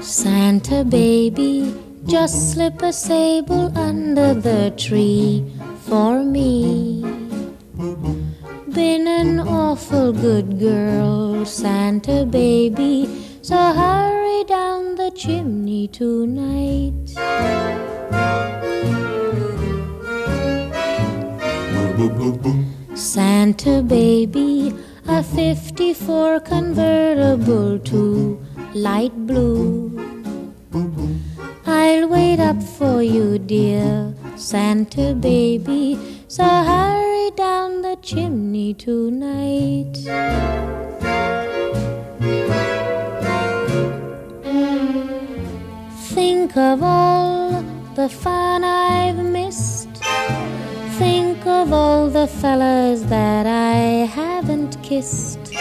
Santa baby, just slip a sable under the tree for me. Been an awful good girl, Santa baby, so hurry down the chimney tonight. Santa baby, a 54 convertible too light blue. I'll wait up for you, dear Santa baby, so hurry down the chimney tonight. Think of all the fun I've missed. Think of all the fellas that I haven't kissed.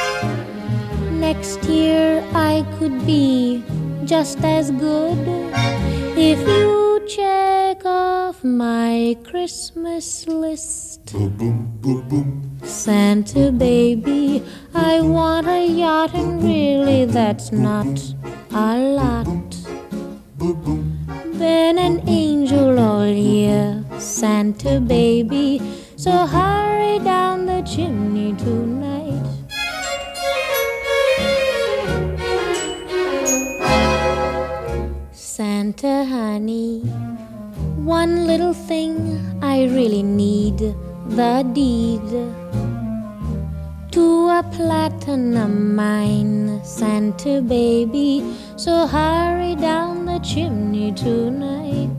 Next year I could be just as good if you check off my Christmas list. Santa baby, I want a yacht, and really that's not a lot. Been an angel all year, Santa baby, so hurry down the chimney tonight. Santa honey, one little thing I really need the deed to a platinum mine, Santa baby, so hurry down the chimney tonight.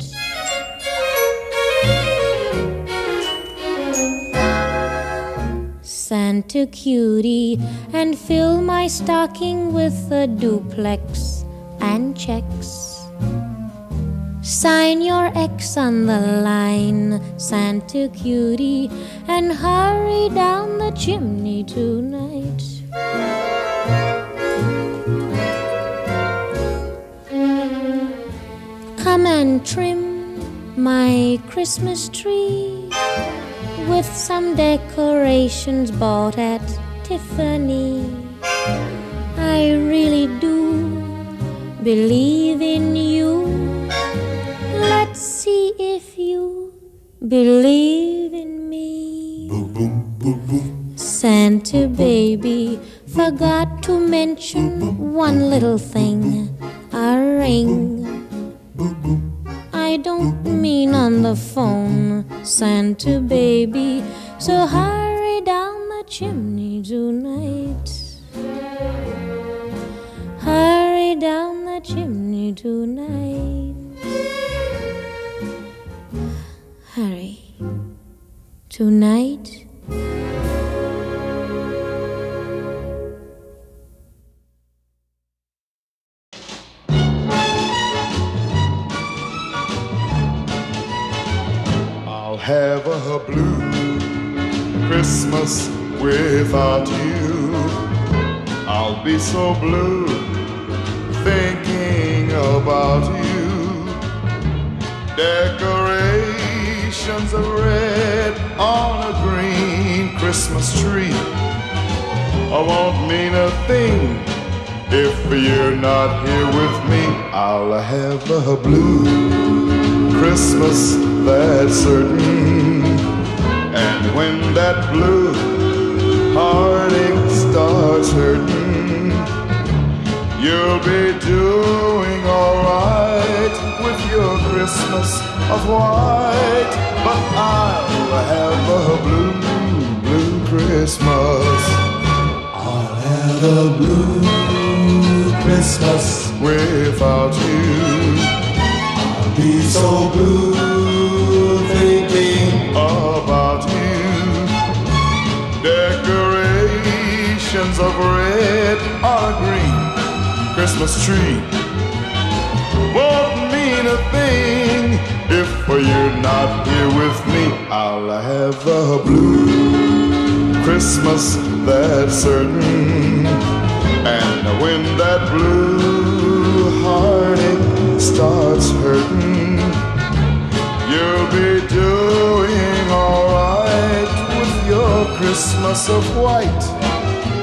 Santa cutie, and fill my stocking with a duplex and checks. Sign your X on the line, Santa cutie, and hurry down the chimney tonight. Come and trim my Christmas tree with some decorations bought at Tiffany. I really do believe in you. Let's see if you believe in me. Santa baby forgot to mention one little thing a ring. I don't mean on the phone, Santa baby, so hurry down the chimney tonight. Hurry down the chimney tonight. Hurry. Tonight. Have a blue Christmas without you. I'll be so blue thinking about you. Decorations of red on a green Christmas tree. I won't mean a thing if you're not here with me. I'll have a blue Christmas, that's certain. And when that blue heartache starts hurting, you'll be doing alright with your Christmas of white. But I'll have a blue, blue Christmas. I'll have a blue Christmas. Without you, be so blue thinking about you. Decorations of red a green Christmas tree won't mean a thing if you're not here with me. I'll have a blue Christmas, that's certain. And when that blue starts hurting, you'll be doing alright with your Christmas of white,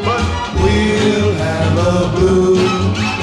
but we'll have a blue.